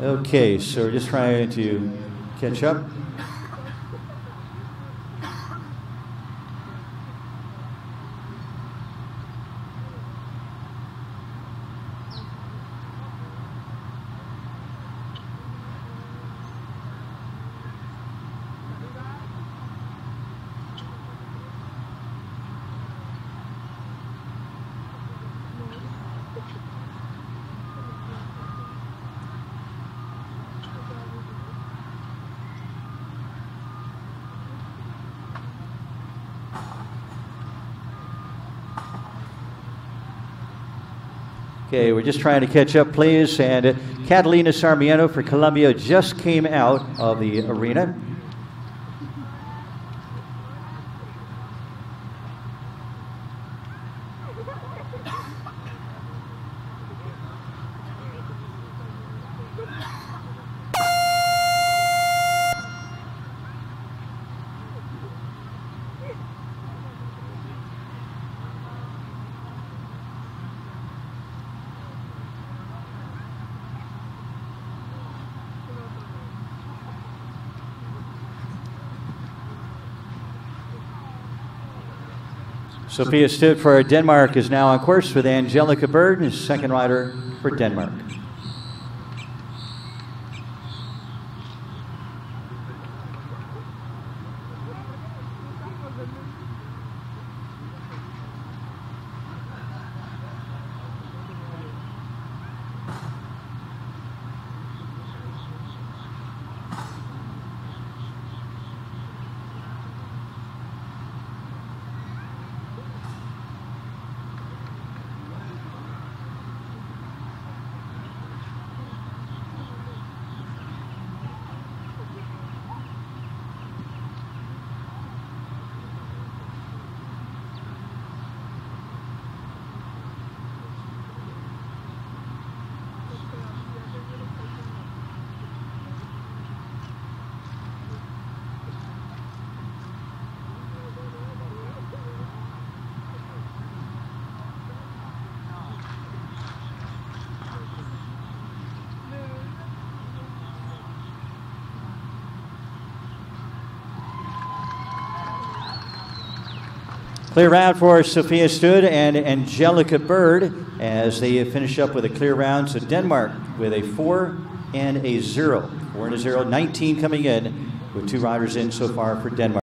Okay, so we're just trying to catch up. Okay, we're just trying to catch up, please. And uh, Catalina Sarmiento for Colombia just came out of the arena. Sophia Studd for Denmark is now on course with Angelica Bird, second rider for Denmark. Clear round for Sophia Studd and Angelica Bird as they finish up with a clear round. So Denmark with a four and a zero. Four and a zero. 19 coming in with two riders in so far for Denmark.